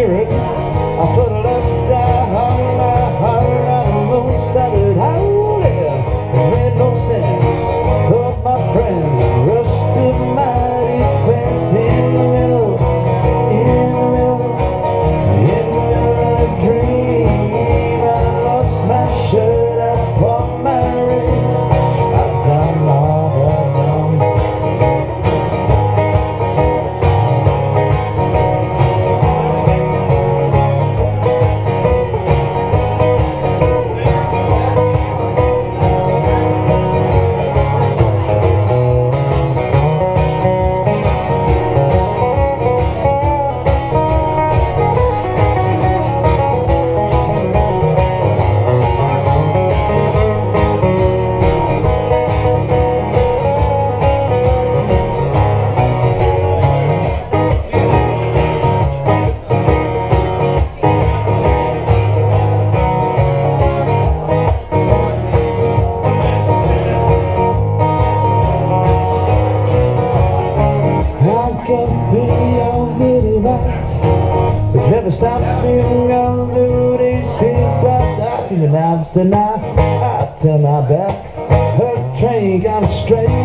hear It never stops me on do these things twice. I see the knives tonight. I turn my back. Her train got straight.